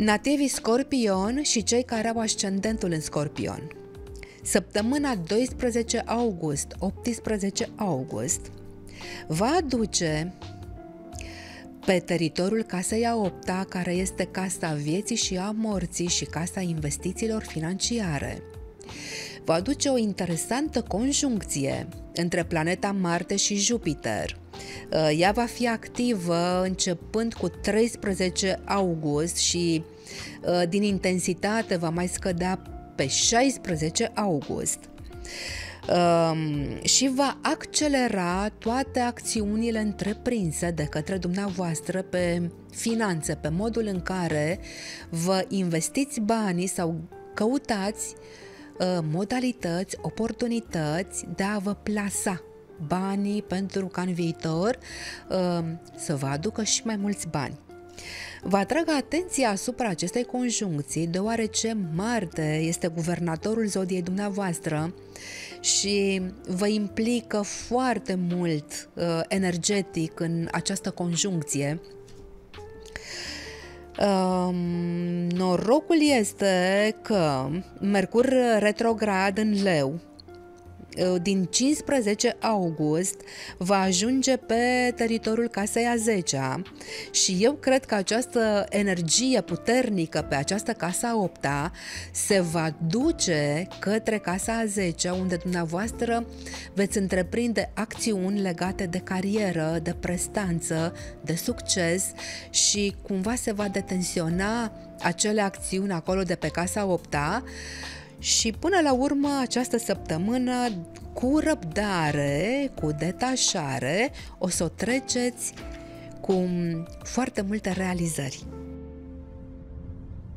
Nativii Scorpion și cei care au ascendentul în Scorpion. Săptămâna 12 august-18 august va aduce pe teritoriul casei a opta, care este casa vieții și a morții și casa investițiilor financiare. Va aduce o interesantă conjuncție între planeta Marte și Jupiter. Uh, ea va fi activă începând cu 13 august și uh, din intensitate va mai scădea pe 16 august. Um, și va accelera toate acțiunile întreprinse de către dumneavoastră pe finanțe, pe modul în care vă investiți banii sau căutați uh, modalități, oportunități de a vă plasa banii pentru ca în viitor uh, să vă aducă și mai mulți bani. Vă atrag atenția asupra acestei conjuncții, deoarece Marte este guvernatorul zodiei dumneavoastră și vă implică foarte mult uh, energetic în această conjuncție. Um, norocul este că Mercur retrograd în leu Uh, din 15 august va ajunge pe teritoriul casei a 10 și eu cred că această energie puternică pe această casa a 8 se va duce către casa a 10 unde dumneavoastră veți întreprinde acțiuni legate de carieră, de prestanță, de succes și cumva se va detensiona acele acțiuni acolo de pe casa 8 și până la urmă această săptămână cu răbdare, cu detașare, o să o treceți cu foarte multe realizări.